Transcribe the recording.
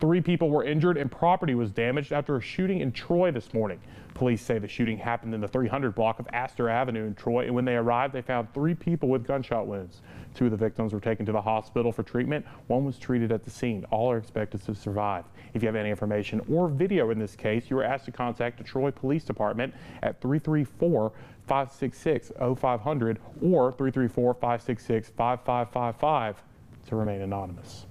Three people were injured and property was damaged after a shooting in Troy this morning. Police say the shooting happened in the 300 block of Astor Avenue in Troy, and when they arrived, they found three people with gunshot wounds. Two of the victims were taken to the hospital for treatment. One was treated at the scene. All are expected to survive. If you have any information or video in this case, you are asked to contact the Troy Police Department at 334 566 0500 or 334 566 5555 to remain anonymous.